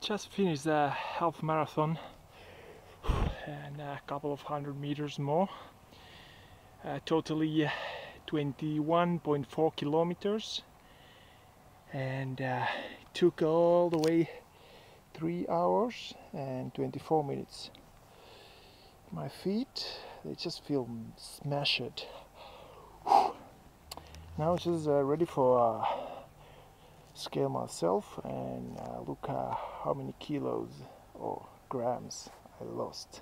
just finished a half marathon and a couple of hundred meters more. Uh, totally 21.4 kilometers and uh, took all the way 3 hours and 24 minutes. My feet, they just feel smashed. Now just uh, ready for uh, scale myself and uh, look uh, how many kilos or grams I lost.